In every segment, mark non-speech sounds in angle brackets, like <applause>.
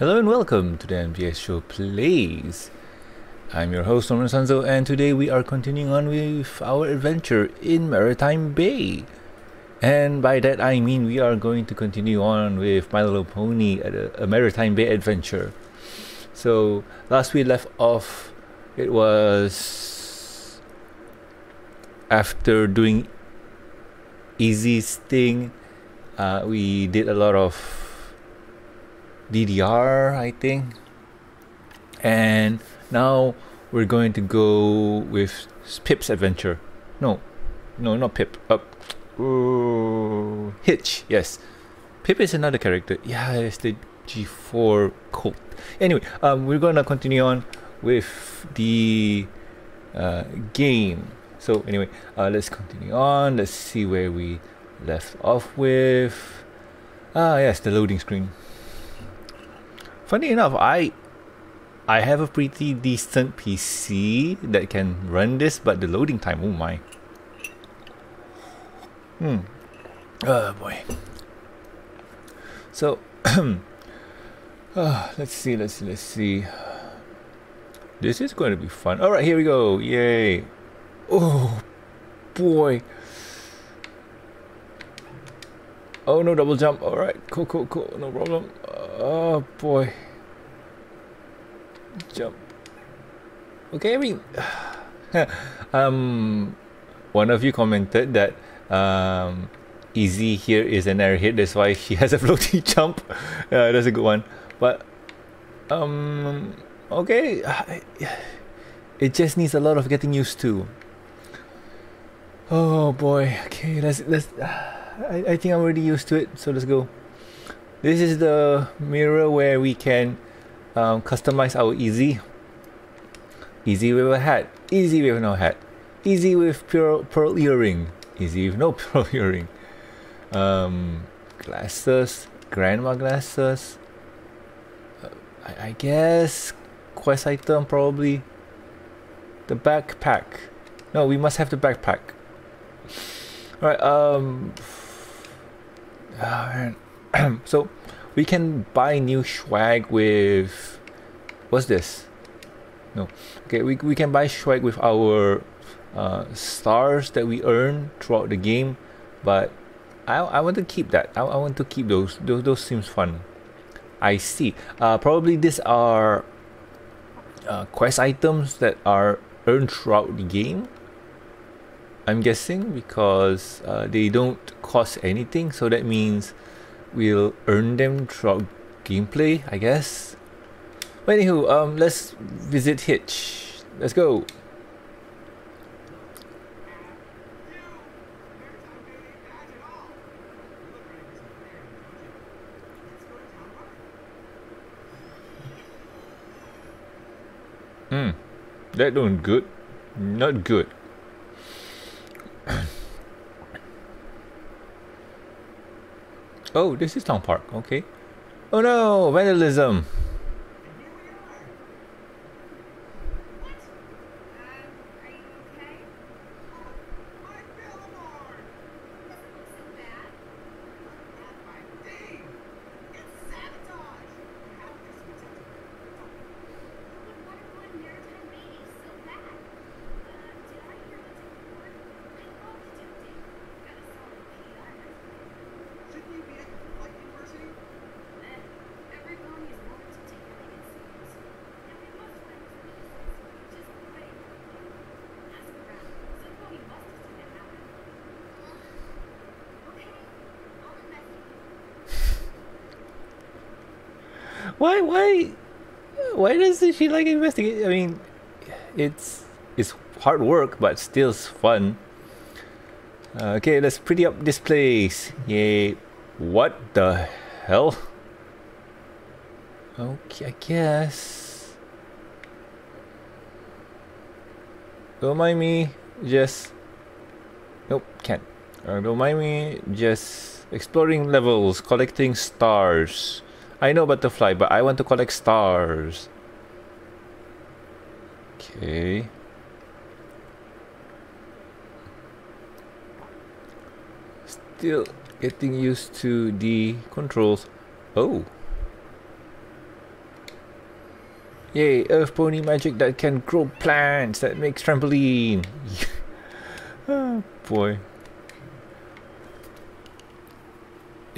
Hello and welcome to the MBS Show Plays. I'm your host Norman Sanzo, and today we are continuing on with our adventure in Maretime Bay. And by that I mean we are going to continue on with My Little Pony, a, a Maretime Bay adventure. So last we left off, it was after doing Izzy's thing. Uh, we did a lot of DDR, I think. And now we're going to go with Pip's adventure. No, no, not Pip. Uh, uh, Hitch, yes. Pip is another character. Yeah, it's the G4 Colt. Anyway, um, we're gonna continue on with the uh, game. So anyway, uh, let's continue on. Let's see where we left off with. Ah, yes, the loading screen. Funny enough, I I have a pretty decent PC that can run this, but the loading time, oh my. Hmm. Oh boy. So, <clears throat> uh, let's see, let's see, let's see. This is going to be fun. All right, here we go. Yay. Oh boy. Oh no, double jump. All right, cool, cool, cool. No problem. Oh boy. Jump. Okay, I mean, <sighs> um, one of you commented that um, Izzy here is an airhead, that's why she has a floating <laughs> jump. Yeah, that's a good one. But um, okay, <sighs> it just needs a lot of getting used to. Oh boy. Okay, let's let's. <sighs> I, I think I'm already used to it, so let's go. This is the mirror where we can um, customize our Izzy. Izzy with a hat, Izzy with no hat, Izzy with pearl, pearl earring, Izzy with no <laughs> pearl earring. Um, glasses, grandma glasses. Uh, I, I guess quest item probably. The backpack. No, we must have the backpack. Alright, um. <sniffs> Oh, <clears throat> man. so we can buy new swag with what's this? No. Okay we, we can buy swag with our uh, stars that we earn throughout the game but I, I want to keep that. I, I want to keep those those, those seems fun. I see. Uh, probably these are uh, quest items that are earned throughout the game I'm guessing because uh, they don't cost anything. So that means we'll earn them throughout gameplay, I guess. But anywho, um, let's visit Hitch. Let's go. Hmm, that doing good. Not good. <coughs> Oh, this is Town Park. Okay. Oh no, vandalism. Why why why doesn't she like investigate? I mean, it's it's hard work, but still fun. Uh, okay, let's pretty up this place. Yay! What the hell? Okay, I guess. Don't mind me. Just nope, can't. Uh, don't mind me. Just exploring levels, collecting stars. I know about to fly, but I want to collect stars. Okay. Still getting used to the controls. Oh. Yay, earth pony magic that can grow plants that makes trampoline. oh <laughs> boy.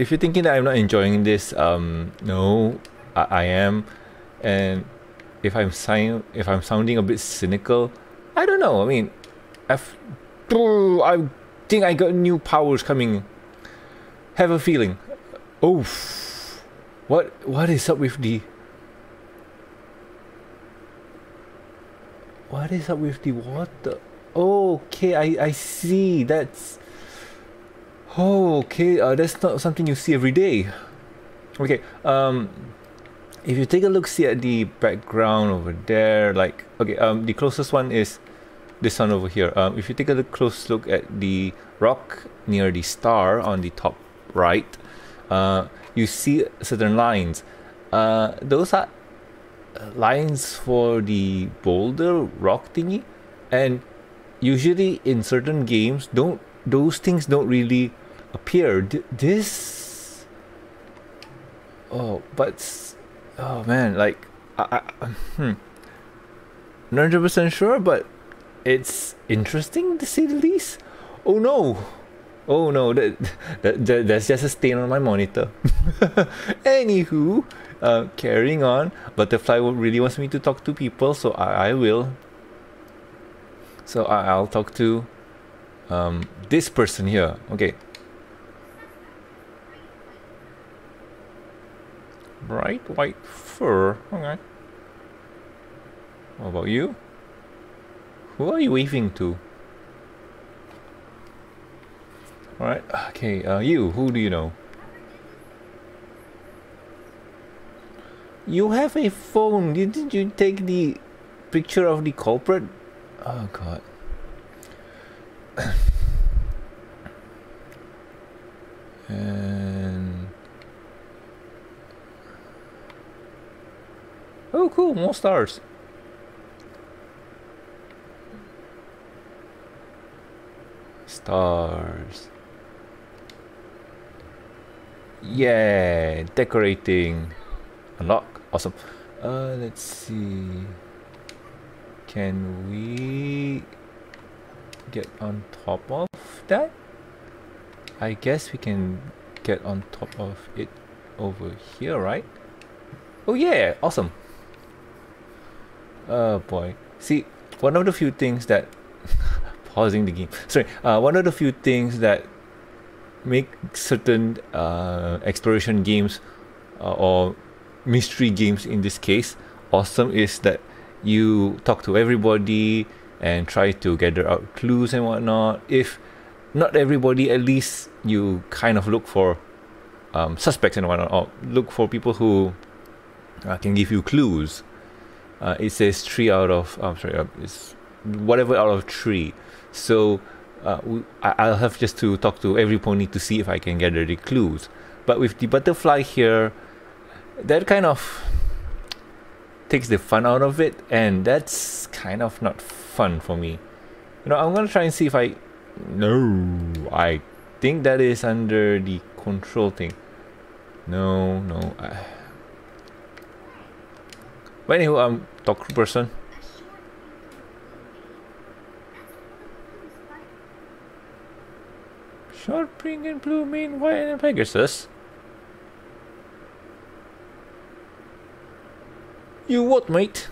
If you're thinking that I'm not enjoying this, um, no, I, I am. And if I'm sound, if I'm sounding a bit cynical, I don't know. I mean, I've, I think I got new powers coming. Have a feeling. Oh, what what is up with the What is up with the water? Okay, I, I see. That's... Oh, okay, uh, that's not something you see every day. Okay, um, if you take a look, see at the background over there, like, okay, um, the closest one is this one over here. Um, if you take a look, close look at the rock near the star on the top right, uh, you see certain lines. Uh, those are lines for the boulder rock thingy and usually in certain games don't those things don't really appear this oh but oh man like I, I hmm not 100% sure but it's interesting to say the least oh no oh no that, that, that that's just a stain on my monitor <laughs> anywho uh, carrying on. Butterfly really wants me to talk to people, so I, I will. So I, I, will talk to um, this person here. Okay. Bright white fur. Okay. What about you? Who are you waving to? Alright, okay, uh, you, who do you know? You have a phone. Didn't you take the picture of the culprit? Oh god. <coughs> and oh cool more stars stars yeah decorating unlock Awesome. Uh, let's see. Can we get on top of that? I guess we can get on top of it over here, right? Oh yeah, awesome. Oh boy. See, one of the few things that <laughs> pausing the game. Sorry, uh, one of the few things that make certain uh, exploration games uh, or mystery games in this case awesome is that you talk to everybody and try to gather out clues and whatnot if not everybody at least you kind of look for um, suspects and whatnot or look for people who uh, can give you clues uh, it says three out of I'm sorry uh, it's whatever out of three. So uh, I'll have just to talk to every pony to see if I can gather the clues but with the butterfly here that kind of takes the fun out of it and that's kind of not fun for me. You know i'm gonna try and see if i no i think that is under the control thing. No no I... but anyway i'm talk person short pink and blue mean white and pegasus You what, mate?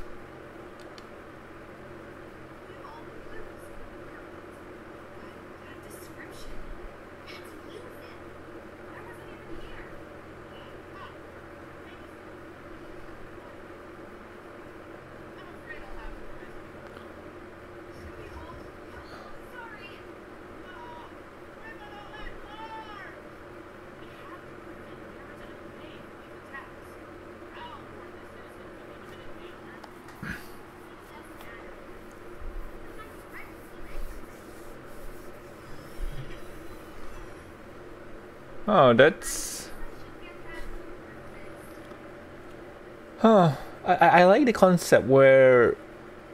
Oh, that's... Huh. I, I like the concept where...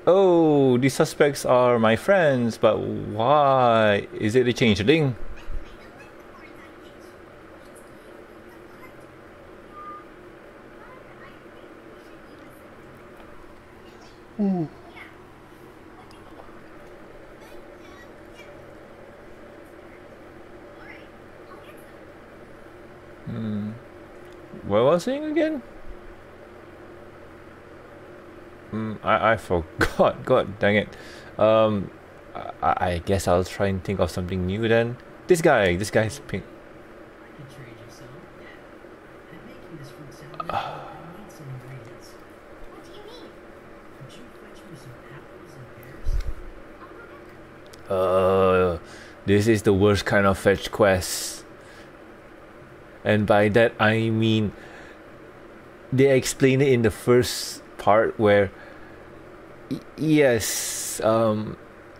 Oh, the suspects are my friends, but why? Is it a changeling? What saying again? Mm, I, I forgot. <laughs> God dang it. Um, I, I guess I'll try and think of something new then. This guy, this guy's pink. Uh, this is the worst kind of fetch quest. And by that I mean they explain it in the first part where yes, um,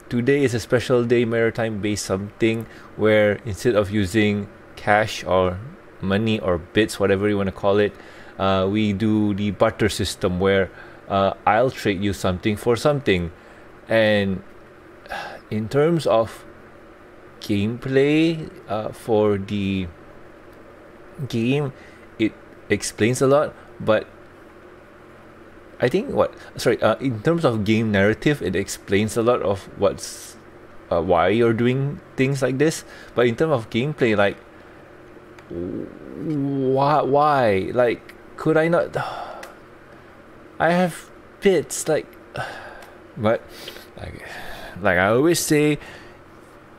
today is a special day, Maretime based something where instead of using cash or money or bits, whatever you want to call it, uh, we do the barter system where uh, I'll trade you something for something, and in terms of gameplay uh, for the game, it explains a lot, but I think what sorry uh, in terms of game narrative, it explains a lot of what's uh, why you're doing things like this. But in terms of gameplay, like why why like could I not? <sighs> I have bits like, <sighs> but like like I always say,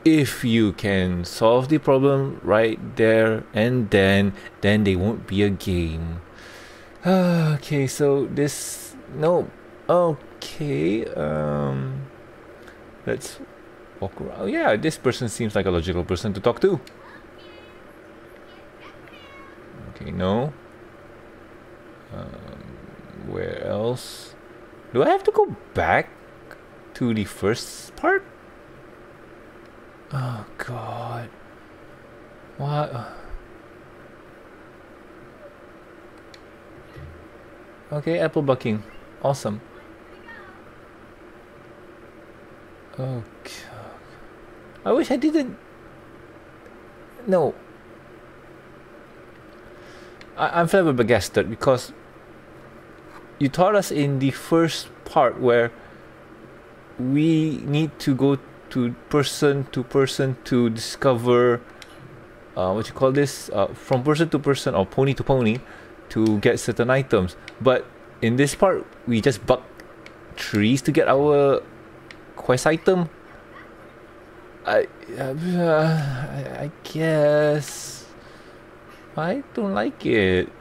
if you can solve the problem right there and then, then they won't be a game. <sighs> okay, so this no, okay. Um, let's walk around. Oh, yeah, this person seems like a logical person to talk to. Okay, no. Um, where else? Do I have to go back? to the first part? Oh god. What? Okay, apple bucking. Awesome. Okay. I wish I didn't. No. I, I'm flabbergasted because you taught us in the first part where we need to go to person to person to discover uh, what you call this uh, from person to person or pony to pony to get certain items. But in this part we just buck trees to get our quest item? I, uh, I guess I don't like it.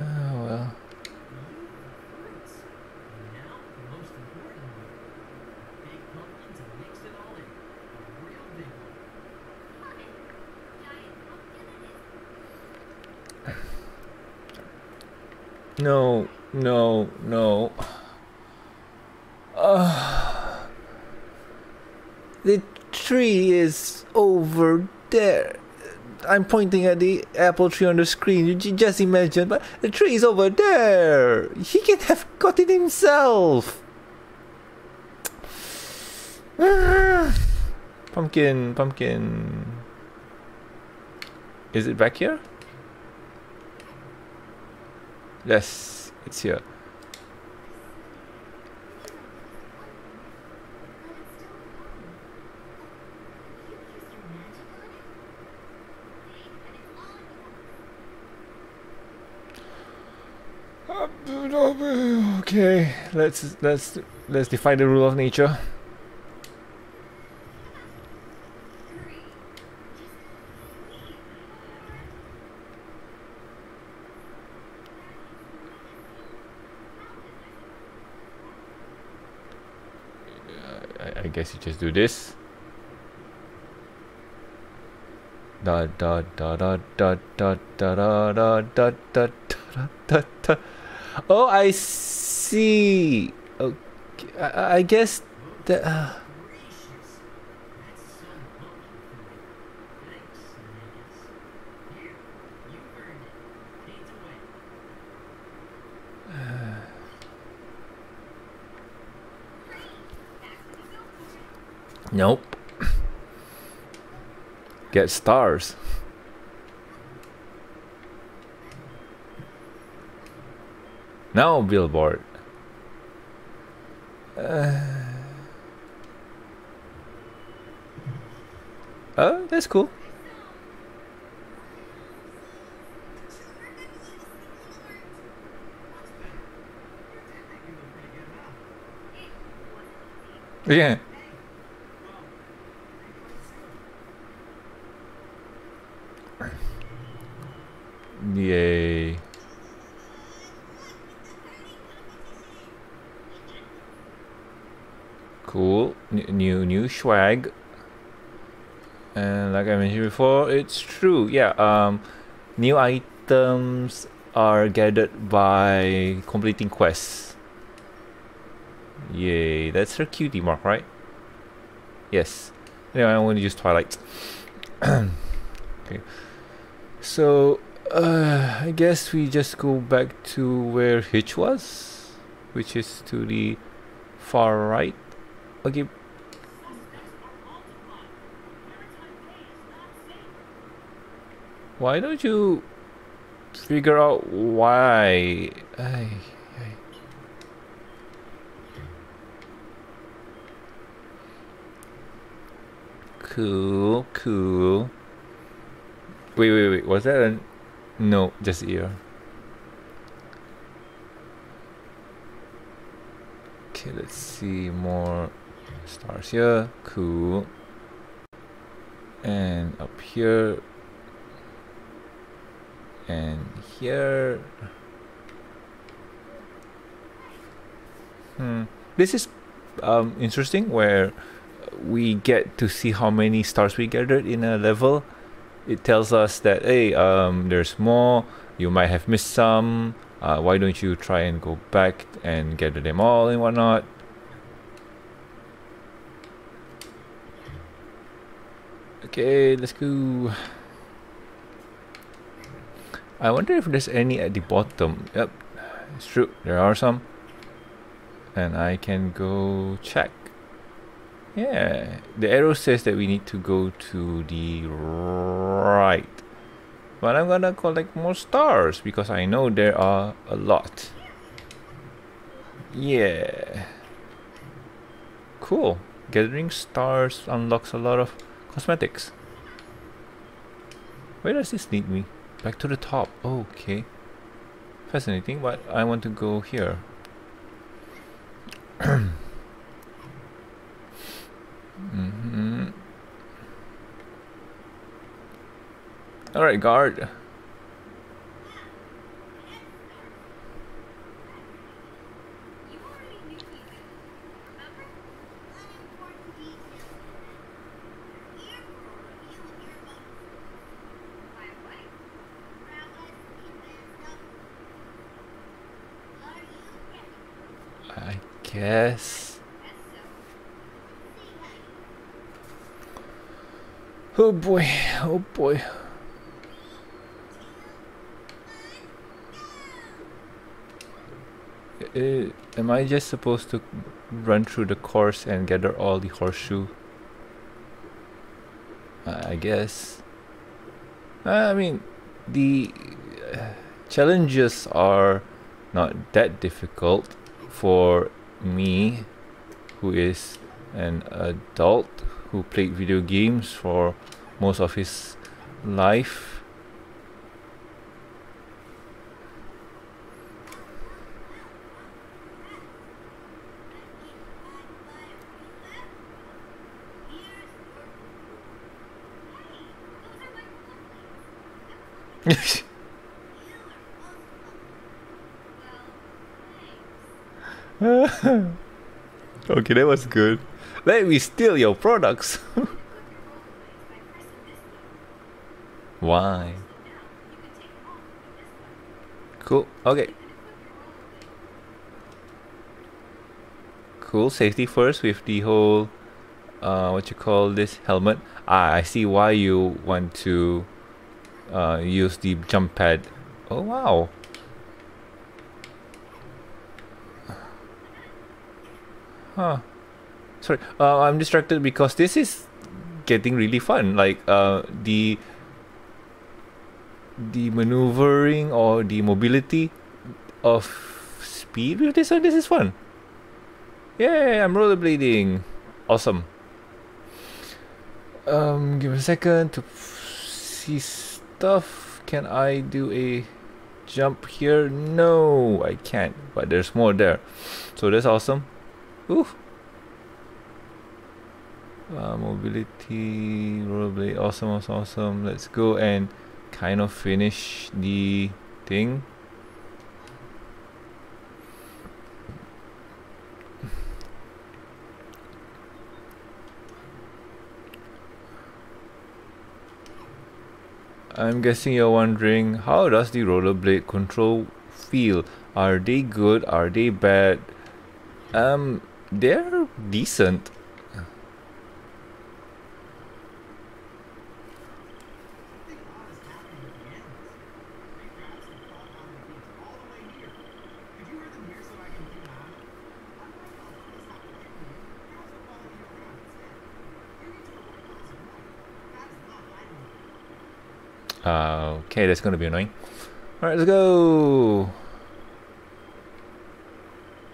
Oh well No, no, no. Uh, the tree is over there. I'm pointing at the apple tree on the screen. You just imagine, but the tree is over there. He can have got it himself. <sighs> pumpkin, pumpkin. Is it back here? Yes, it's here. Okay, let's let's let's define the rule of nature. Guess you just do this. Da da da da da da da da da da da da da Oh, I see. Okay, I, I guess that. Uh, Nope. Get stars. No billboard. Uh, oh, that's cool. Yeah. Yay. Cool. N new new swag. And like I mentioned before, it's true. Yeah, um new items are gathered by completing quests. Yay, that's her cutie mark, right? Yes. Anyway, I want to use Twilight. <clears throat> okay. So, uh, I guess we just go back to where Hitch was, which is to the far right. Okay. Why don't you figure out why? Ay, ay. Cool, cool. Wait, wait, wait. Was that a no? Just ear. Okay, let's see more stars here. Cool. And up here. And here. Hmm. This is um, interesting where we get to see how many stars we gathered in a level. It tells us that hey, um, there's more. You might have missed some. Uh, why don't you try and go back and gather them all and whatnot? Okay, let's go. I wonder if there's any at the bottom. Yep, it's true. There are some. And I can go check. Yeah, the arrow says that we need to go to the right. But I'm gonna collect more stars because I know there are a lot. Yeah. Cool. Gathering stars unlocks a lot of cosmetics. Where does this lead me? Back to the top. Okay. Fascinating, but I want to go here. <clears throat> Mm-hmm. All right, guard. I guess. Oh boy, oh boy. Uh, am I just supposed to run through the course and gather all the horseshoe? Uh, I guess. I mean, the uh, challenges are not that difficult for me, who is an adult who played video games for most of his life. <laughs> <laughs> okay, that was good. Let me steal your products. <laughs> Why? Cool. Okay. Cool. Safety first with the whole, uh, what you call this helmet. Ah, I see why you want to, uh, use the jump pad. Oh wow. Huh sorry uh, i'm distracted because this is getting really fun like uh, the the maneuvering or the mobility of speed with this one this is fun Yeah, I'm rollerblading. Awesome. Um, give me a second to see stuff. Can I do a jump here? No, I can't. But there's more there. So that's awesome. Ooh. Uh, mobility, rollerblade, awesome, awesome, awesome. Let's go and kind of finish the thing. I'm guessing you're wondering how does the rollerblade control feel? Are they good? Are they bad? Um, they're decent. Okay, that's gonna be annoying. Alright, let's go!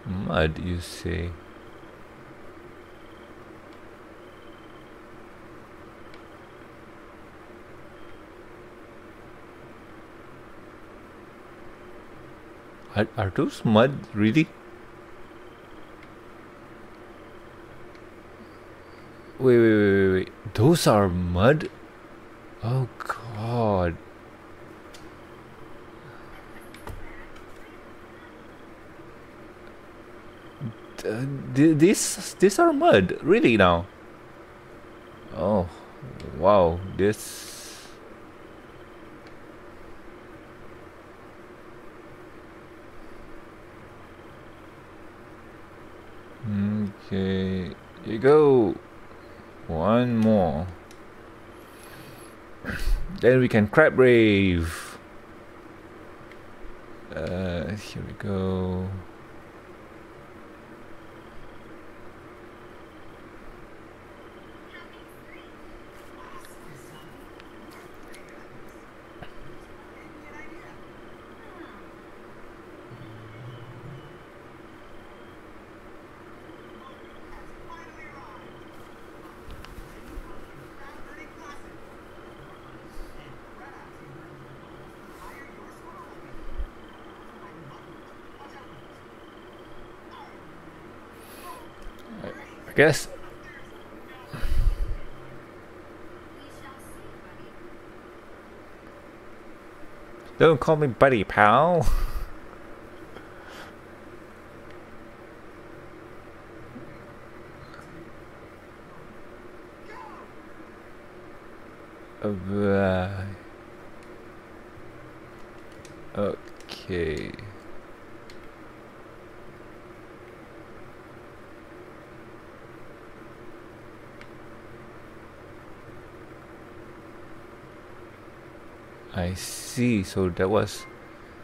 Mud, you say? Are, are those mud really? Wait, wait, wait, wait, wait. Those are mud? Oh god. This these are mud, really now. Oh, wow, this. Go. One more. <clears throat> then we can crab rave. Uh, here we go. Guess. Don't call me buddy, pal. <laughs> okay. I see. So that was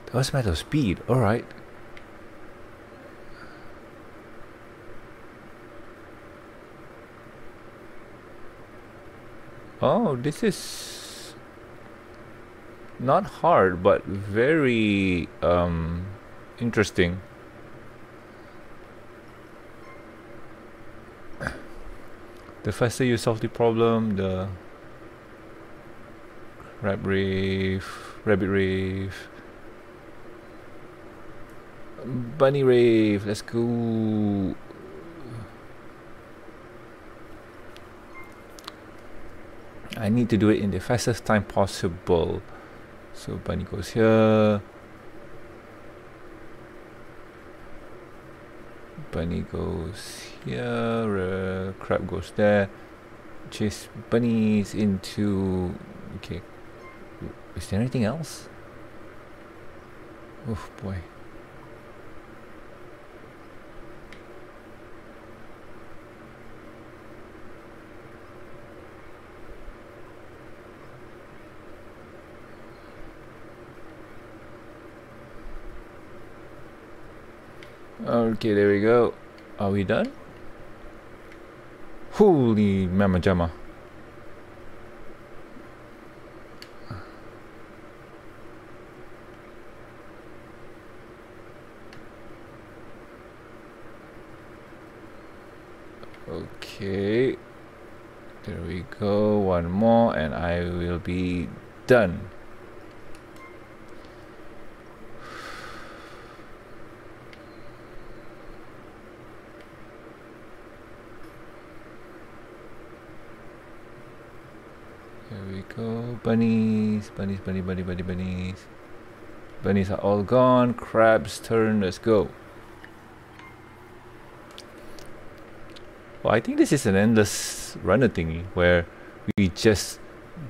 that was matter of speed. All right. Oh, this is not hard, but very um, interesting. The faster you solve the problem, the Rab Rave, Rabbit Rave, Bunny Rave, let's go. I need to do it in the fastest time possible. So Bunny goes here. Bunny goes here, uh, crab goes there. Chase bunnies into okay is there anything else? Oh boy. Okay, there we go. Are we done? Holy mama jamma. Okay. There we go. One more and I will be done. Here we go. Bunnies, bunnies, bunny, bunny, bunny, bunnies. Bunnies are all gone. Crab's turn. Let's go. Well, I think this is an endless runner thingy where we just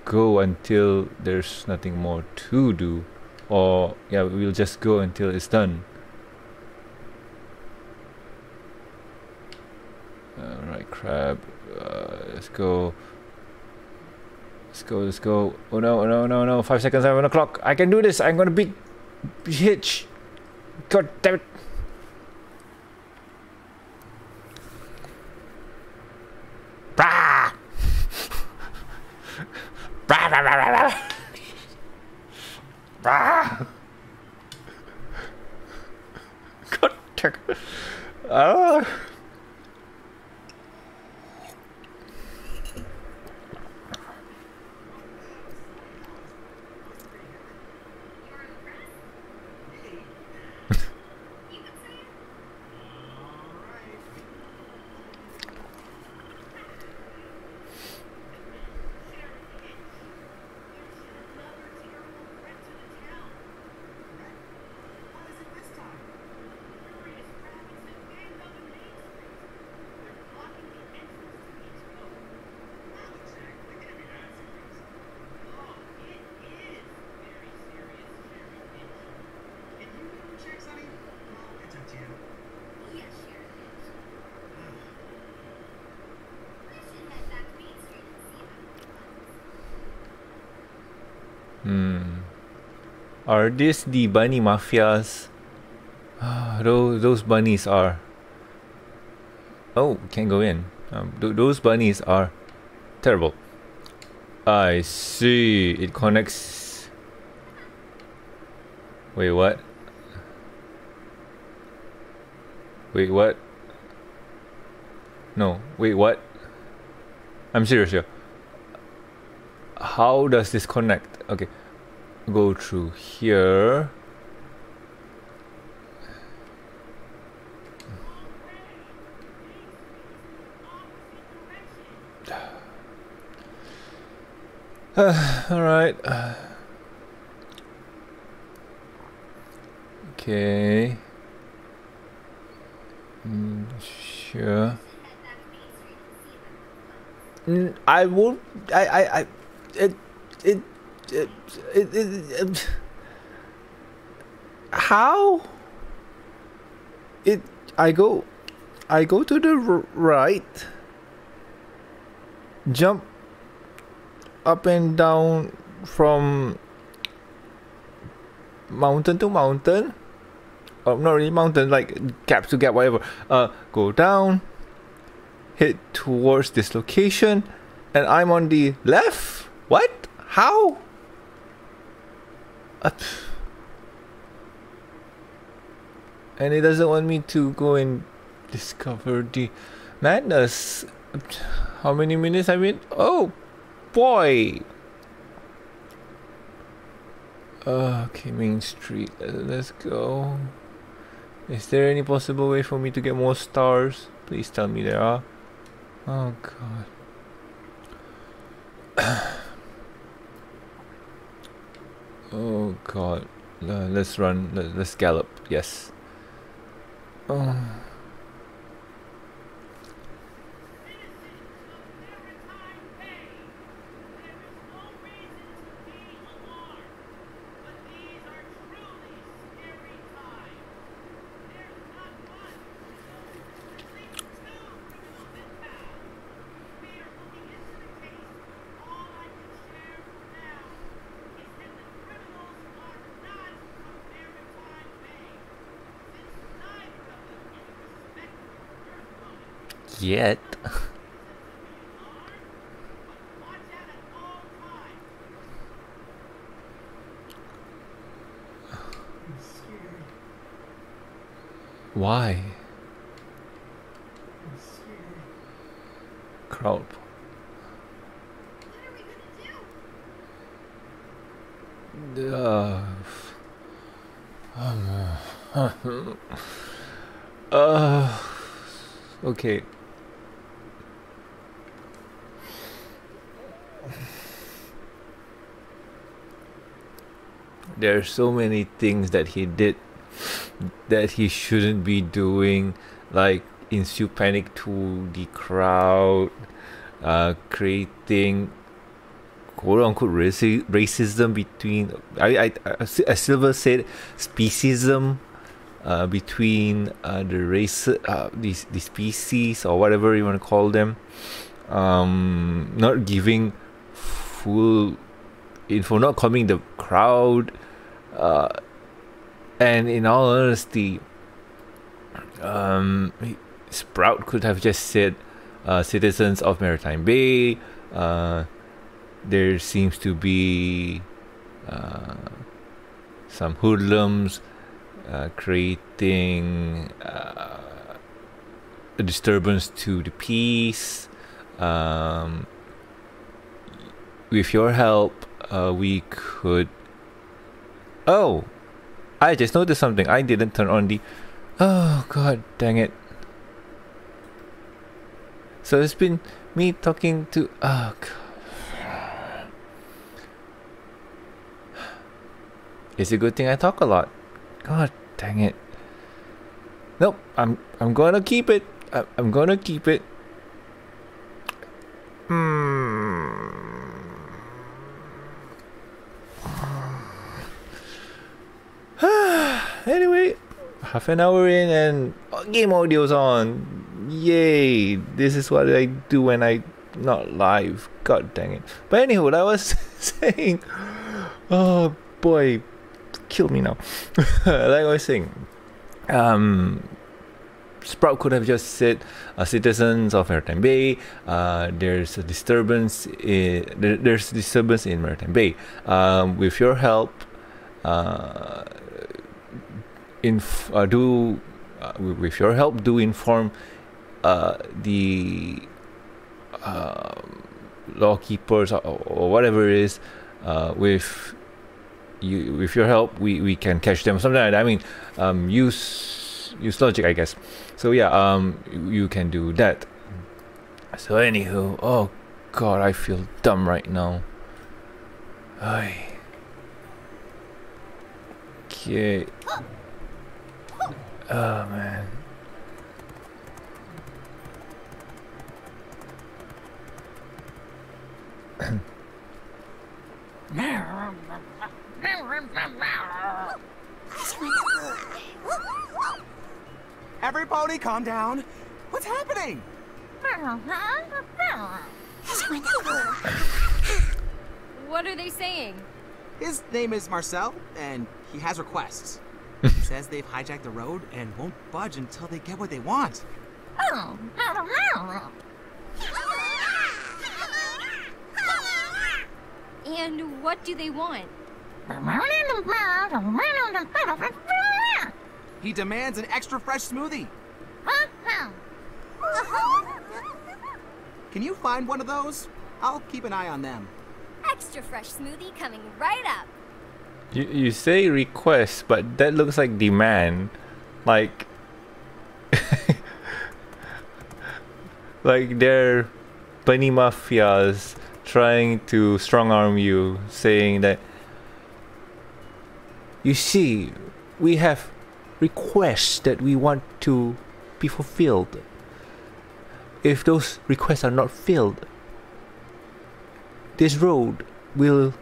go until there's nothing more to do. Or, yeah, we'll just go until it's done. Alright, crab. Uh, let's go. Let's go, let's go. Oh no, oh no, no, no. Five seconds, seven o'clock. I can do this. I'm gonna beat Hitch. God damn it. Brah! Brah, brah, brah, brah, brah. Brah! God damn it. Ah. Hmm. Are these the bunny mafias? those those bunnies are. Oh, can't go in. Um, th those bunnies are terrible. I see. It connects. Wait, what? Wait, what? No, wait, what? I'm serious here. How does this connect? okay go through here. Uh, <sighs> all right. Okay. Mm, sure. Mm, I will I I I it it it, it, it, how it I go I go to the right jump up and down from mountain to mountain. Oh not really mountain like gap to gap whatever. Uh go down hit towards this location and I'm on the left? What? How. And it doesn't want me to go and discover the madness. How many minutes I mean? Oh boy! Okay, Main Street. Let's go. Is there any possible way for me to get more stars? Please tell me there are. Oh god. <clears throat> Oh god. Let's run. Let, us gallop. Yes. Oh. Yet. Why? crowd. Uh, <laughs> uh, okay. There are so many things that he did that he shouldn't be doing, like ensue panic to the crowd, uh, creating quote unquote raci- racism between I, I, I Silver said speciesism uh, between uh, the race uh, these the species or whatever you want to call them um, not giving full info not calming the crowd uh, and in all honesty um, Sprout could have just said uh, citizens of Maretime Bay uh, there seems to be uh, some hoodlums uh, creating uh, a disturbance to the peace. Um, with your help, uh, we could. Oh, I just noticed something. I didn't turn on the. Oh god, dang it! So it's been me talking to. Oh god. It's a good thing I talk a lot. God dang it. Nope, I'm I'm gonna keep it. I, I'm gonna keep it. Hmm. <sighs> anyway, half an hour in and game audio's on. Yay! This is what I do when I not live. God dang it. But anywho, what I was <laughs> saying. Oh boy, kill me now. <laughs> like I was saying, um, Sprout could have just said, uh, "Citizens of Maretime Bay, uh, there's a disturbance. In, there, there's disturbance in Maretime Bay. Um, with your help, uh, inf- uh, do uh, with your help, do inform uh, the law keepers or, or, whatever it is with you with your help we, we can catch them something like that. I mean um, use use logic I guess so yeah um you can do that so anywho oh god I feel dumb right now Ay. okay oh man Everybody calm down. What's happening? what are they saying? His name is Marcel, and he has requests. Says they've hijacked the road and won't budge until they get what they want. And what do they want? He demands an extra fresh smoothie. Can you find one of those? I'll keep an eye on them. Extra fresh smoothie coming right up. You you say request, but that looks like demand. Like <laughs> like they're bunny mafias trying to strong arm you, saying that you see, we have requests that we want to be fulfilled. If those requests are not filled, this road will,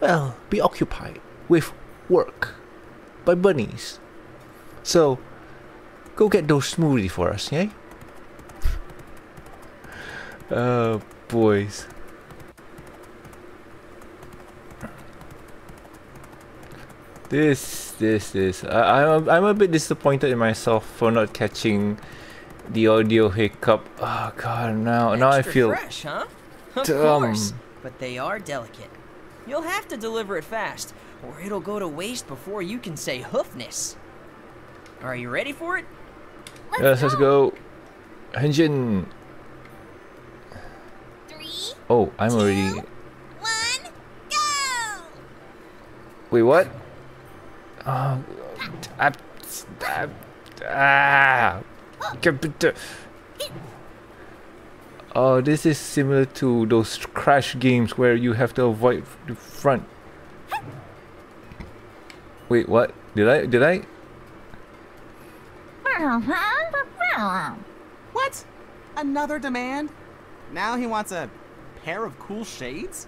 well, be occupied with work by bunnies. So, go get those smoothie for us, yeah? oh, boys. This, this, this. I, I'm, I'm a bit disappointed in myself for not catching the audio hiccup. Oh god, now, now I feel fresh, huh? Of dumb. course, but they are delicate. You'll have to deliver it fast, or it'll go to waste before you can say hoofness. Are you ready for it? Let's, yes, let's go. Engine. Oh, I'm already. One, go! Wait, what? Oh, I, I, ah. Oh, this is similar to those crash games where you have to avoid the front. Wait, what? Did I? Did I? What? Another demand? Now he wants a pair of cool shades?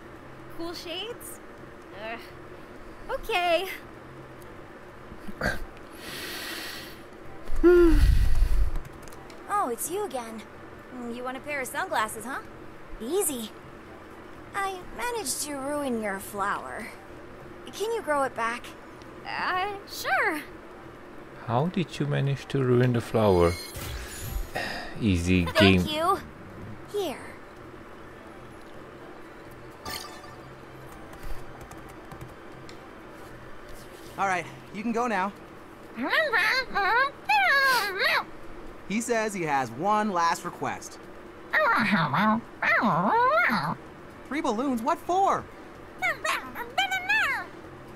Cool shades? Ugh. Okay. Oh, it's you again. Mm, You want a pair of sunglasses, huh? Easy. I managed to ruin your flower. Can you grow it back? Uh, sure. How did you manage to ruin the flower? Easy game. Thank you. Here. Alright, you can go now. He says he has one last request. Three balloons? What for? <laughs>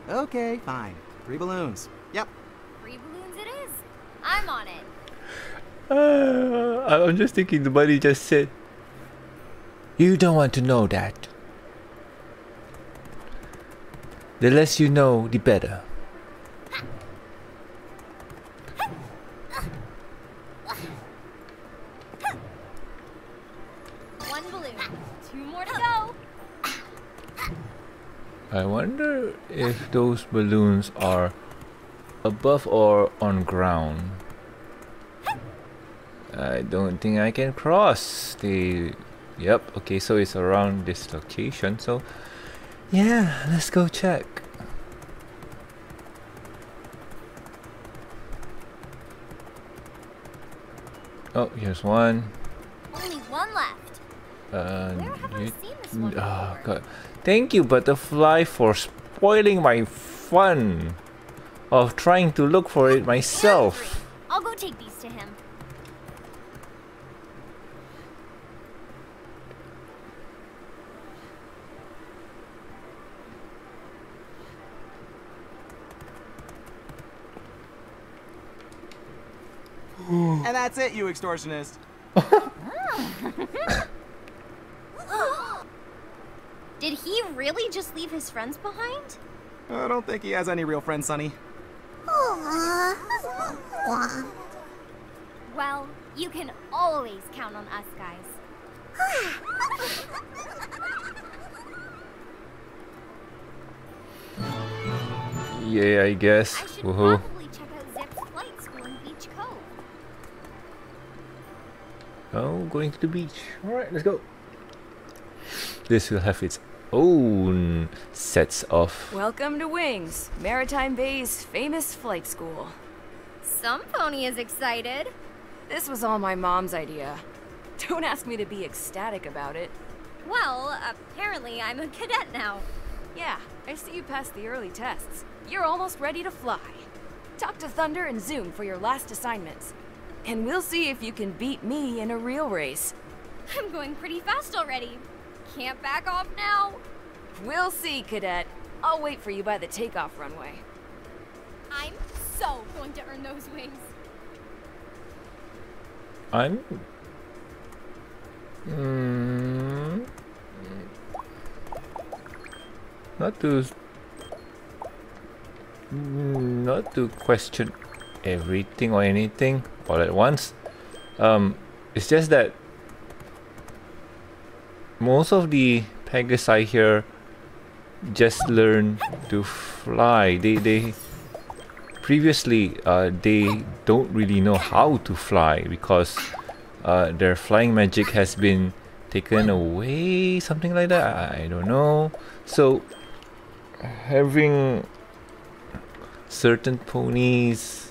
Okay, fine. Three balloons. Yep. Three balloons it is. I'm on it. Uh, I'm just thinking the buddy just said, You don't want to know that. The less you know, the better. One balloon. Two more to go. I wonder if those balloons are above or on ground. I don't think I can cross the. Yep, okay, so it's around this location, so. Yeah, let's go check. Oh, here's one. Only one left. Uh, Where have I seen this one Oh? God. Thank you, Butterfly, for spoiling my fun of trying to look for it myself. I'll go take these to him. And that's it, you extortionist. <laughs> <laughs> <laughs> Did he really just leave his friends behind? I don't think he has any real friends, Sunny. Well, you can always count on us guys. Yeah, I guess. I Woohoo. probably check out Zipp's flight school in Beach Cove. Oh, going to the beach. Alright, let's go. This will have its own sets of. Welcome to Wings, Maretime Bay's famous flight school. Some pony is excited. This was all my mom's idea. Don't ask me to be ecstatic about it. Well, apparently I'm a cadet now. Yeah, I see you passed the early tests. You're almost ready to fly. Talk to Thunder and Zoom for your last assignments. And we'll see if you can beat me in a real race. I'm going pretty fast already. Can't back off now. We'll see, Cadet. I'll wait for you by the takeoff runway. I'm so going to earn those wings. I'm. Mm, not to. Not to question everything or anything all at once. Um, it's just that most of the Pegasi here just learn to fly. They they previously uh, they don't really know how to fly because uh, their flying magic has been taken away something like that. I, don't know. So having certain ponies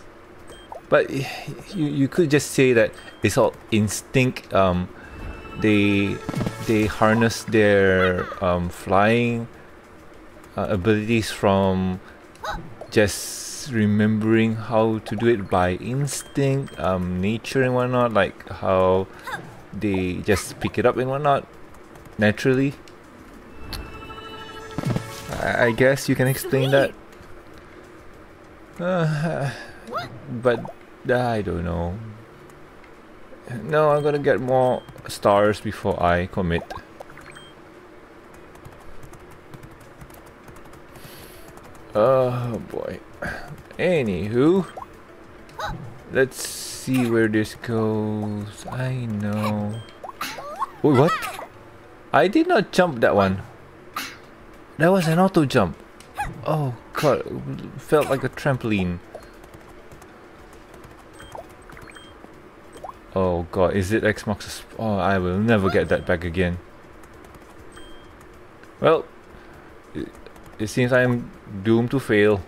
but you, you could just say that it's all instinct. Um, they they harness their um, flying uh, abilities from just remembering how to do it by instinct, um, nature and whatnot, like how they just pick it up and whatnot naturally. I, I guess you can explain that. <laughs> Uh, but I don't know. No, I'm gonna get more stars before I commit. Oh boy. Anywho, let's see where this goes. I know. Wait, what? I did not jump that one. That was an auto jump. Oh god, felt like a trampoline. Oh god, is it X Oh, I will never get that back again. Well, it, it seems I'm doomed to fail.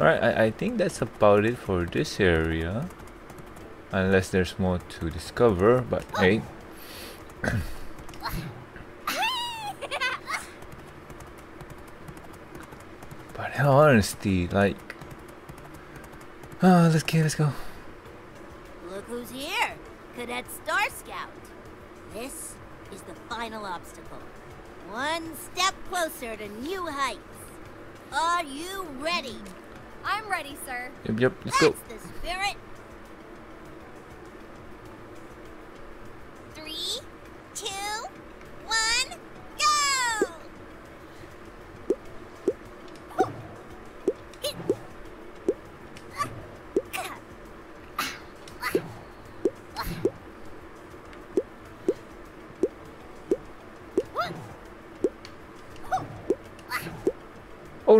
Alright, I, I think that's about it for this area. Unless there's more to discover, but hey. But honesty, like... Oh, let's go, let's go. Look who's here! Cadet Starscout. This is the final obstacle. One step closer to new heights. Are you ready? I'm ready, sir. Yep, yep, let's go. The spirit.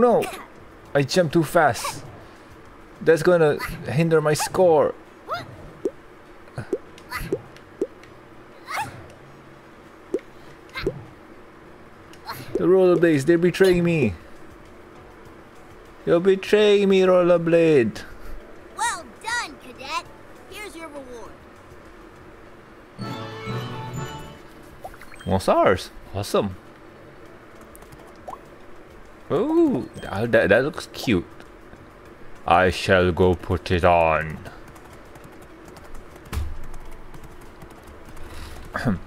No! I jumped too fast. That's gonna hinder my score. The rollerblades, they're betraying me. You're betraying me, rollerblade. Well done, Cadet. Here's your reward. More stars. Awesome. Oh, that, that, looks cute. I shall go put it on. <clears throat>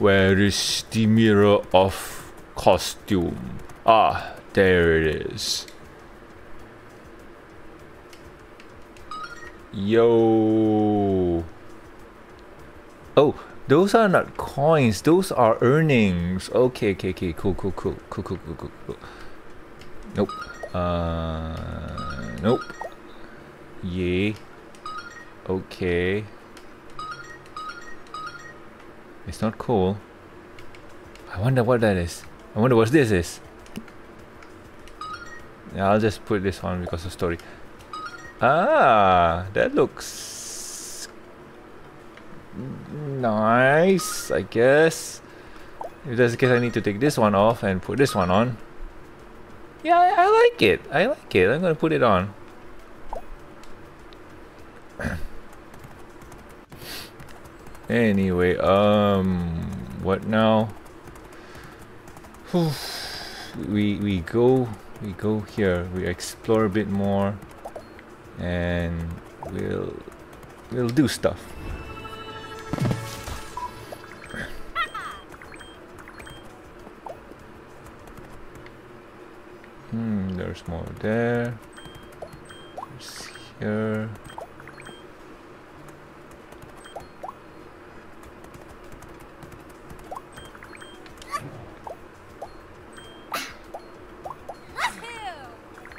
Where is the mirror of costume? Ah, there it is. Yo. Oh, those are not coins. Those are earnings. Okay, okay, okay. Cool, cool, cool, cool, cool, cool, cool. cool. Nope. Uh, nope. Yay. Okay. It's not cool. I wonder what that is. I wonder what this is. I'll just put this on because of story. Ah, that looks nice, I guess. If that's the case, I need to take this one off and put this one on. Yeah, I, I like it. I like it. I'm gonna put it on. <clears throat> anyway, um, what now? we we go we go here. We explore a bit more, and we'll we'll do stuff. There's more there. There's here.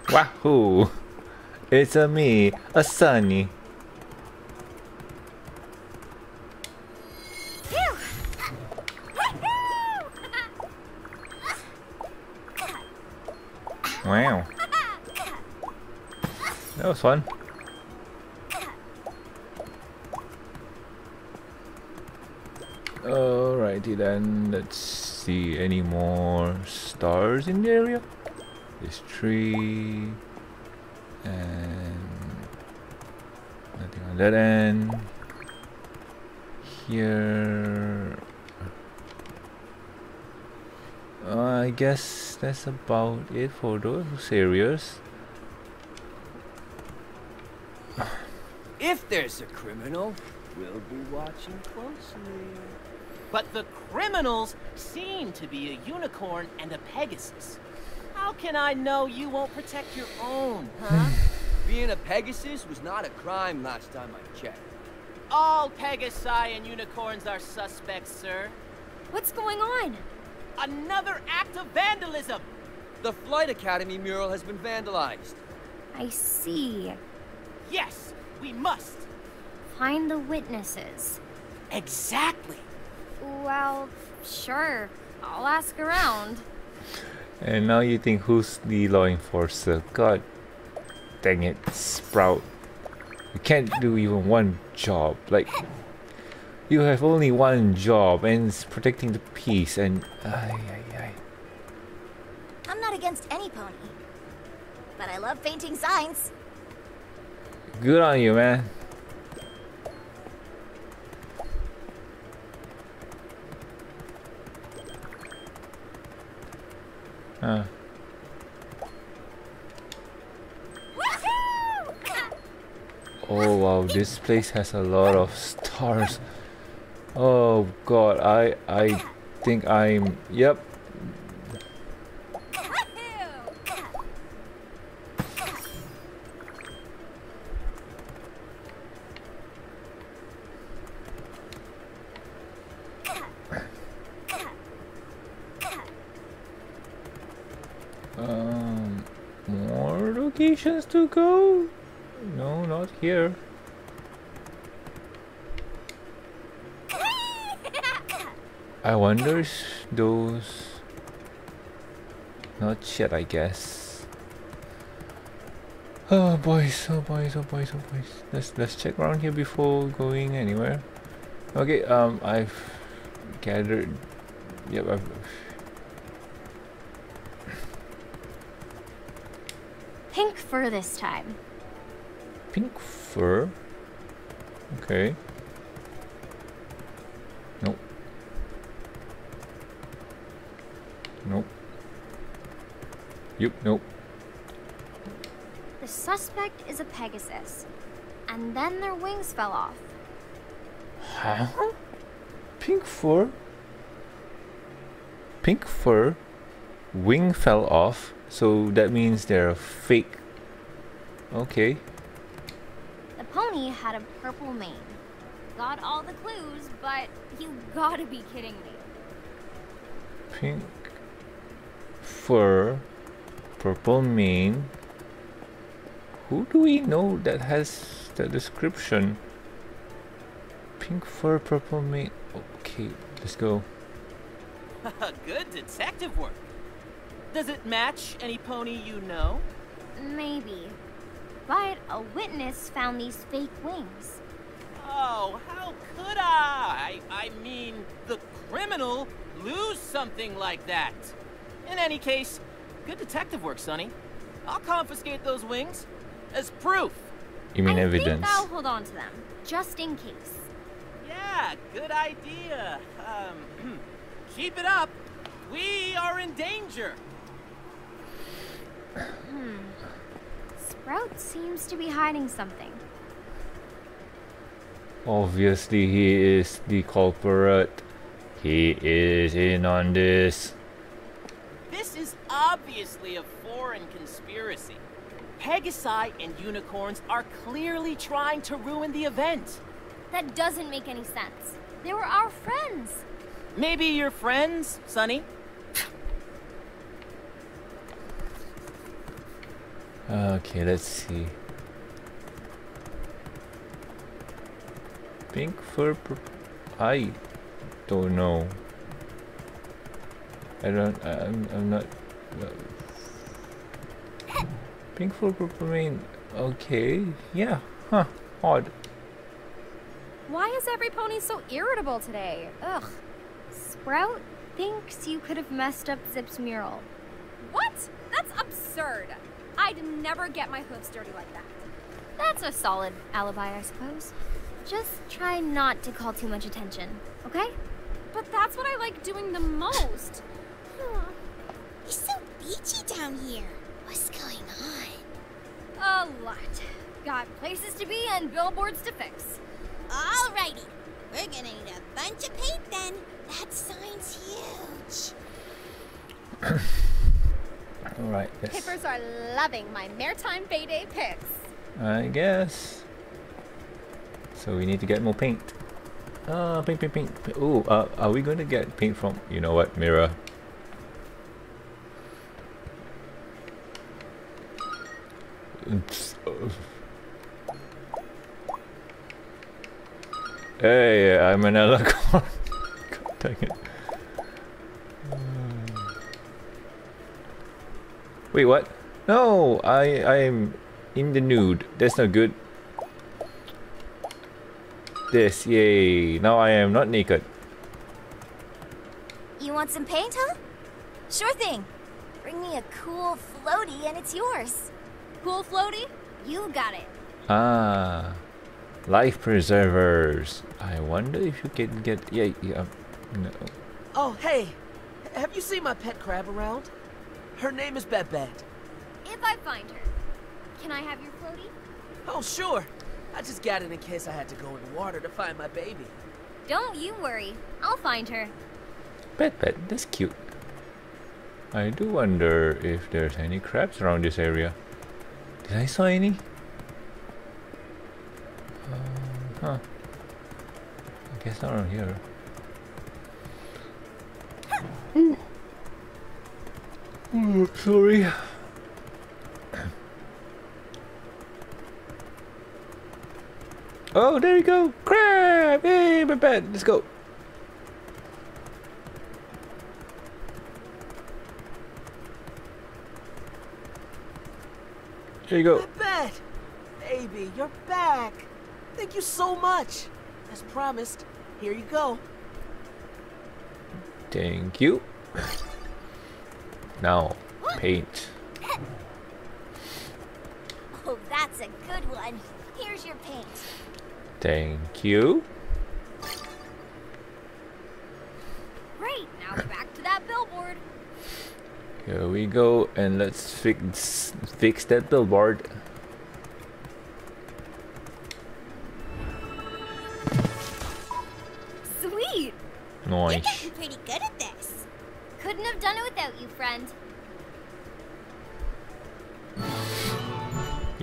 Wahoo! It's a me, a Sunny. Was fun. Alrighty then, let's see any more stars in the area. This tree and nothing on that end. Here uh, I guess that's about it for those areas. If there's a criminal, We'll be watching closely. But the criminals seem to be a unicorn and a Pegasus. How can I know you won't protect your own, huh? <laughs> Being a Pegasus was not a crime last time I checked. All Pegasi and unicorns are suspects, sir. What's going on? Another act of vandalism! The Flight Academy mural has been vandalized. I see. Yes, we must. Find the witnesses. Exactly. Well, sure. I'll ask around. And now you think who's the law enforcer? God dang it, Sprout. You can't do even one job. Like, you have only one job, and it's protecting the peace. And ay ay ay. I'm not against any pony. But I love painting signs. Good on you, man. Huh. Oh wow, this place has a lot of stars. Oh god, I I think I'm yep. To go? No, not here. I wonder if those not yet I guess. Oh boys, oh boys, oh boys, oh boys. Let's let's check around here before going anywhere. Okay, um I've gathered yep I've Pink fur this time. pink fur. Okay. Nope. Nope. Yep, nope. The suspect is a Pegasus. And then their wings fell off. Huh? Pink fur? Pink fur? Wing fell off, so that means they're a fake. Okay. The pony had a purple mane. Got all the clues, but you gotta be kidding me. Pink fur, purple mane. Who do we know that has that description? Pink fur, purple mane. Okay, let's go. <laughs> Good detective work. Does it match any pony you know? Maybe. But a witness found these fake wings. Oh, how could I? I mean, the criminal lose something like that. In any case, good detective work, Sunny. I'll confiscate those wings as proof. You mean I evidence? think I'll hold on to them, just in case. Yeah, good idea. Um, <clears throat> keep it up. We are in danger. Hmm. Sprout seems to be hiding something. Obviously, he is the culprit. He is in on this. This is obviously a foreign conspiracy. Pegasi and unicorns are clearly trying to ruin the event. That doesn't make any sense. They were our friends. Maybe your friends, Sunny? Okay, let's see. Pink fur. I don't know. I don't. I'm. I'm not. uh, Pink fur. Okay. Yeah. Huh. Odd. Why is every pony so irritable today? Ugh. Sprout thinks you could have messed up Zipp's mural. What? That's absurd. I'd never get my hooves dirty like that. That's a solid alibi, I suppose. Just try not to call too much attention, okay? But that's what I like doing the most. It's so beachy down here. What's going on? A lot. Got places to be and billboards to fix. Alrighty. We're gonna need a bunch of paint then. That sign's huge. <clears throat> Alright, yes. Pippers are loving my Maretime Bay Day pics. I guess. So we need to get more paint. Ah, paint, paint, paint. paint. Oh, uh, are we going to get paint from? You know what, Mira? Oh. Hey, I'm an alicorn. <laughs> God dang it. Wait, what? No, I I'm in the nude. That's not good. This, yay. Now I am not naked. You want some paint, huh? Sure thing. Bring me a cool floaty and it's yours. Cool floaty? You got it. Ah, life preservers. I wonder if you can get. Yeah, yeah. No. Oh, hey. Have you seen my pet crab around? Her name is Babette. If I find her, can I have your floaty? Oh, sure. I just got it in case I had to go in the water to find my baby. Don't you worry. I'll find her. Pet, pet. That's cute. I do wonder if there's any crabs around this area. Did I saw any? Uh, huh. I guess not around here. Oh, sorry. Oh, there you go! Crab! Hey, my bed. Let's go. There you go. Babette! Baby, you're back! Thank you so much! As promised, here you go. Thank you. Now, paint. Oh, that's a good one. Here's your paint. Thank you. Great. Now back to that billboard. Here we go, and let's fix fix that billboard. Sweet. Nice.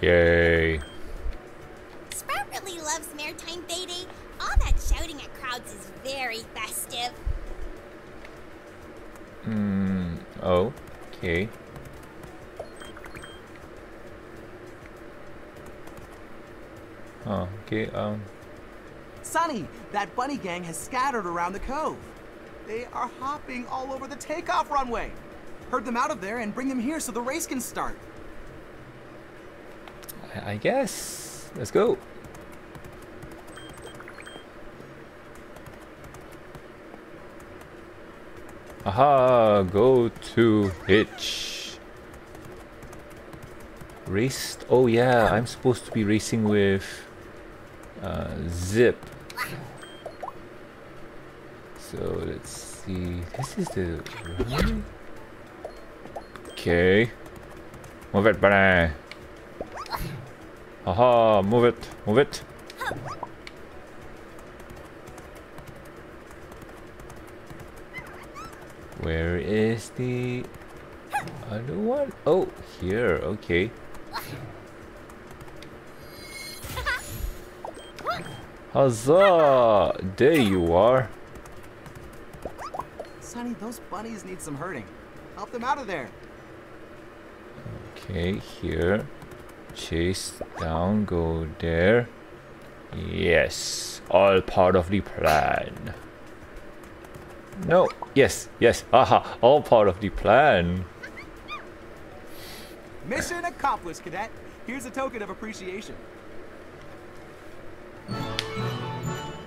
Yay. Sprout really loves Maretime Bay Day. All that shouting at crowds is very festive. Hmm. Oh. Okay. Oh. Okay. Um. Sunny, that bunny gang has scattered around the cove. They are hopping all over the takeoff runway. Herd them out of there and bring them here so the race can start. I, guess. Let's go. Aha! Go to Hitch. Race. Oh yeah, I'm supposed to be racing with uh, Zipp. So let's see. This is the. Okay. Move it, bunny. Aha, move it, move it. Where is the other one? Oh, here, okay. Huzzah! There you are. Sunny, those bunnies need some herding. Help them out of there. Okay, here. Chase down, go there. Yes, all part of the plan. No, yes, yes, aha, all part of the plan. Mission accomplished, cadet. Here's a token of appreciation.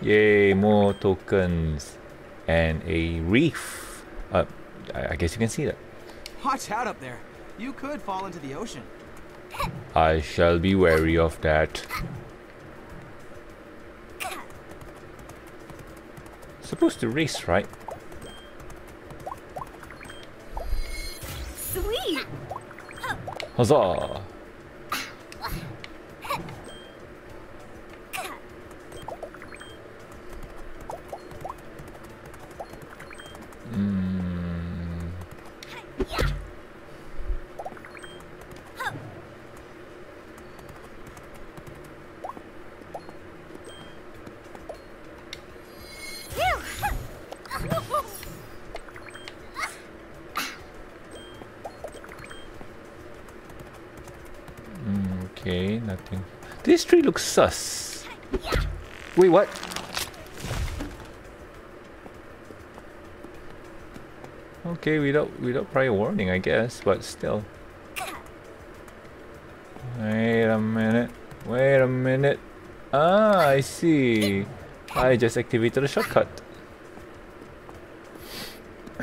Yay, more tokens. And a reef. Uh, I I guess you can see that. Watch out up there. You could fall into the ocean. I shall be wary of that. Supposed to race, right? Sweet. Huzzah! Mm. Yeah. This tree looks sus. Wait, what? Okay, without without prior warning, I guess, but still. Wait a minute. Wait a minute. Ah, I see. I just activated a shortcut. <coughs>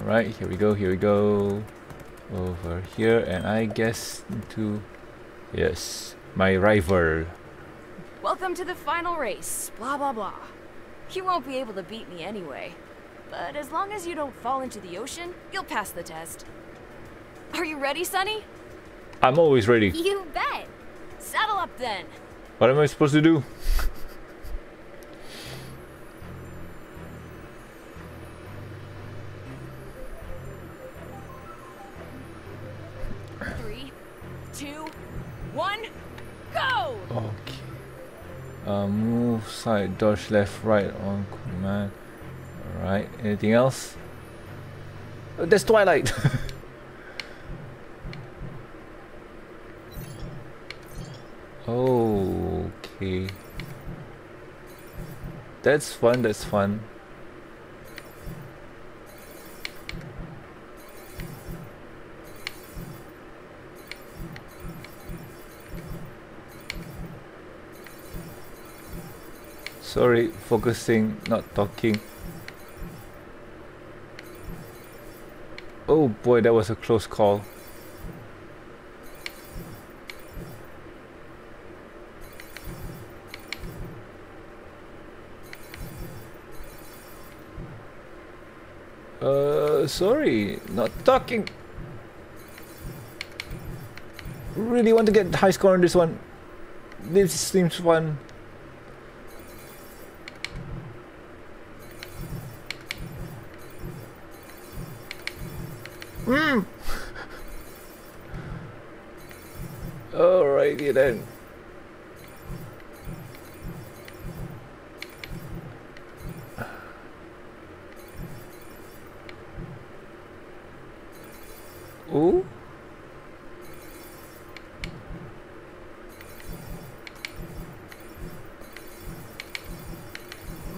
Alright, here we go, here we go. Over here, and I guess to Yes, my rival. Welcome to the final race, blah blah blah. You won't be able to beat me anyway. But as long as you don't fall into the ocean, you'll pass the test. Are you ready, Sunny? I'm always ready. You bet. Saddle up then. What am I supposed to do? Side, dodge left, right on command. Alright, anything else? Oh, there's Twilight! oh, <laughs> okay. That's fun, that's fun. Sorry, focusing, not talking. Oh boy, that was a close call. Uh, sorry, not talking. Really want to get high score on this one. This seems fun. Mm. Alrighty then. Ooh.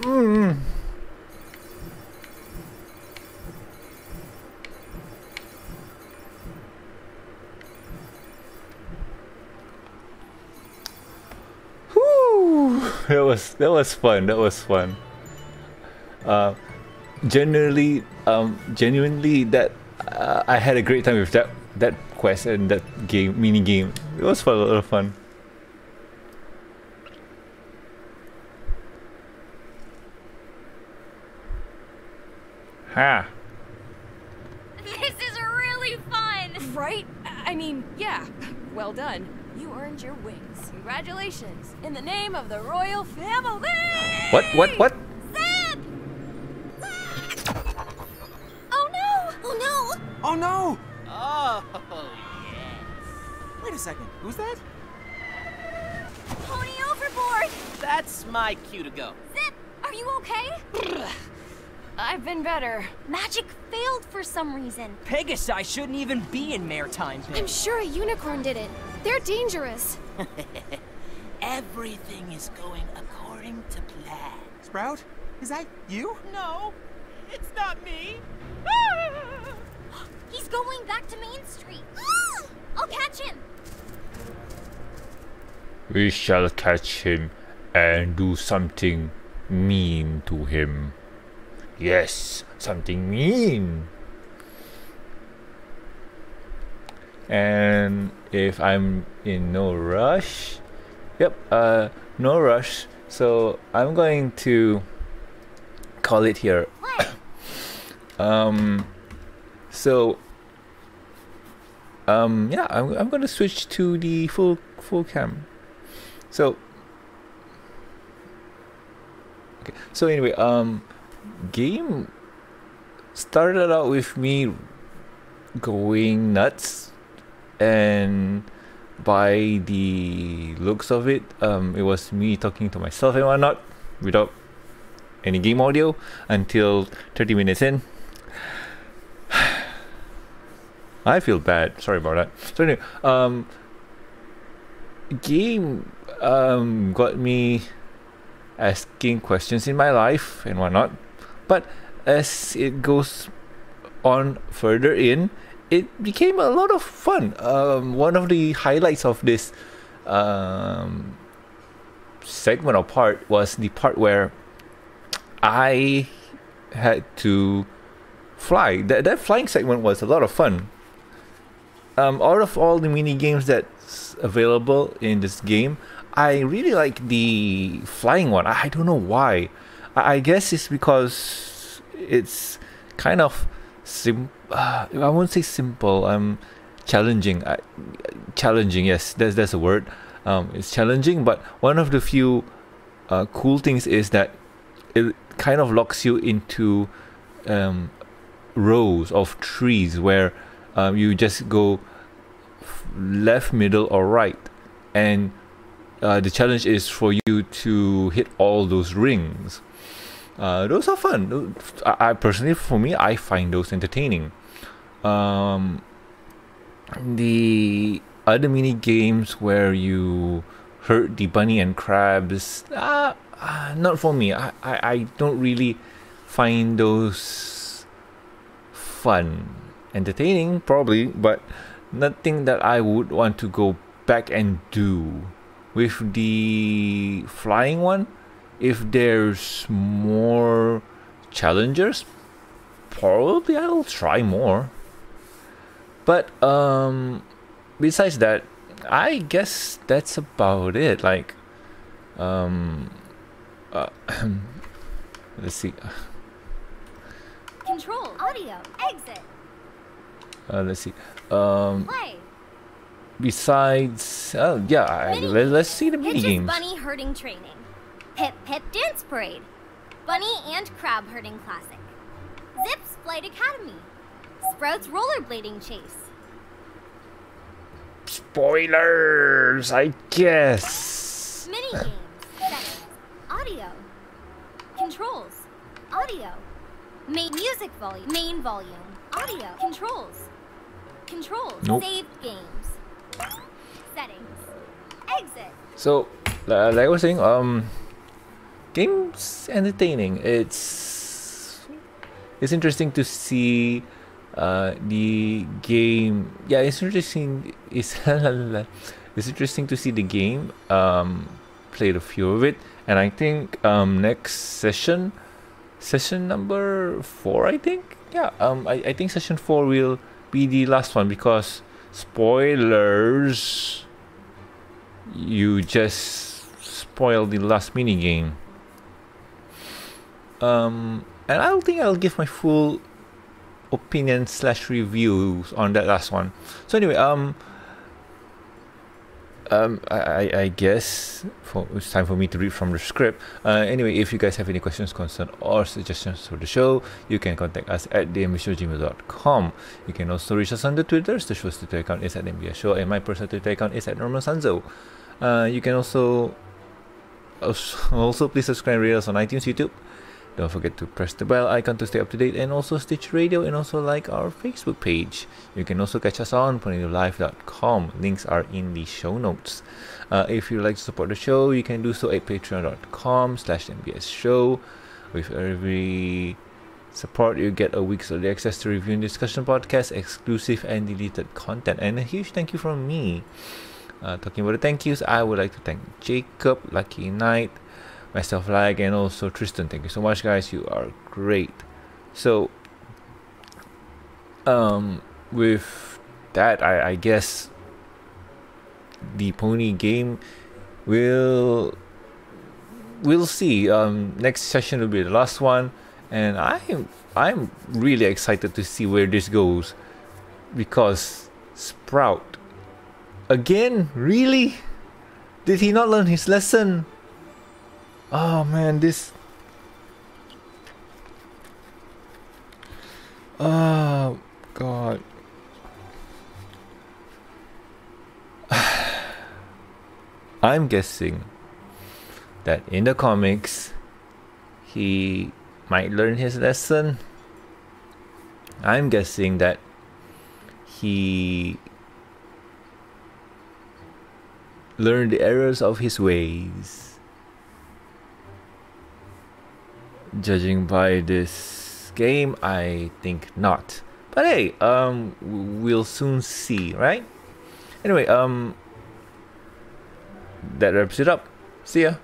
Mm. Whew. That was that was fun. That was fun. Uh, generally, um, genuinely, that uh, I had a great time with that that quest and that game mini game. It was fun, a lot of fun. Ha! This is really fun. Right? I mean, yeah. Well done. You earned your wings. Congratulations. In the name of the royal family! What? What? What? Zipp! Oh no! Oh no! Oh no! Oh, yes. Wait a second. Who's that? Pony overboard! That's my cue to go. Zipp! Are you okay? I've been better. Magic failed for some reason. Pegasi shouldn't even be in Maretime I'm sure a unicorn did it. They're dangerous. <laughs> Everything is going according to plan. Sprout? Is that you? No, it's not me. <gasps> He's going back to Main Street. <gasps> I'll catch him. We shall catch him and do something mean to him. Yes, something mean. And if I'm in no rush, yep, uh, no rush. So I'm going to call it here. <coughs> um, so um, yeah, I'm I'm gonna switch to the full full cam. So okay. So anyway, um, game started out with me going nuts, and by the looks of it, um, it was me talking to myself and whatnot without any game audio until 30 minutes in. <sighs> I feel bad. Sorry about that. So anyway, um, game um got me asking questions in my life and whatnot. But as it goes on further in, it became a lot of fun. Um, one of the highlights of this um, segment or part was the part where I had to fly. That that flying segment was a lot of fun. Um, out of all the mini games that's available in this game, I really like the flying one. I don't know why. I, I guess it's because it's kind of sim. Uh, I won't say simple. Um, challenging. Uh, challenging. Yes, that's that's a word. Um, it's challenging, but one of the few uh, cool things is that it kind of locks you into um, rows of trees where um, you just go left, middle, or right, and uh, the challenge is for you to hit all those rings. Uh, those are fun. I, I, personally, for me, I find those entertaining. Um, the other mini games where you hurt the bunny and crabs, uh, uh, not for me. I, I, I don't really find those fun, entertaining probably, but nothing that I would want to go back and do. With the flying one, if there's more challengers, probably I'll try more. But um besides that, I guess that's about it. Like um uh, <clears throat> let's see. Control audio exit. Uh, let's see. Um, Play. Besides, oh yeah, I, let, let's see the mini Hitch's games. bunny herding training. Pipp Pipp dance parade. Bunny and crab herding classic. Zipp's flight academy. Sprouts rollerblading chase. Spoilers, I guess. Mini games. Settings. Audio. Controls. Audio. Main music volume. Main volume. Audio. Controls. Controls. Nope. Saved games. Settings. Exit. So, uh, like I was saying, um, games entertaining. It's it's interesting to see uh the game. Yeah, it's interesting. It's <laughs> it's interesting to see the game. Um, played a few of it, and I think um next session, session number four, I think. Yeah. Um, I I think session four will be the last one because spoilers you just spoil the last mini game. Um, and I don't think I'll give my full opinion slash reviews on that last one. So anyway, um, um, I, I guess for, it's time for me to read from the script. Uh, anyway, if you guys have any questions, concerns, or suggestions for the show, you can contact us at thembshow.gmail.com. You can also reach us on the Twitters. The show's Twitter account is at MBS Show, and my personal Twitter account is at Norman Sanzo. Uh, you can also also please subscribe and rate us on iTunes, YouTube. Don't forget to press the bell icon to stay up to date and also Stitch Radio and also like our Facebook page. You can also catch us on PonyLive.com. Links are in the show notes. Uh, if you'd like to support the show, you can do so at patreon.com slash MBS show. With every support, you get a week's early access to review and discussion podcasts, exclusive and deleted content. And a huge thank you from me. Uh, talking about the thank yous, I would like to thank Jacob, Lucky Knight, myself lag and also Tristan. Thank you so much guys. You are great. So um with that I, I guess the pony game will we'll see. Um next session will be the last one and I'm I'm really excited to see where this goes because Sprout again really did he not learn his lesson Oh man, this. Oh god. <sighs> I'm guessing that in the comics, he might learn his lesson. I'm guessing that he learned the errors of his ways Judging by this game, I think not. But hey, um, we'll soon see, right? Anyway, um, that wraps it up. See ya.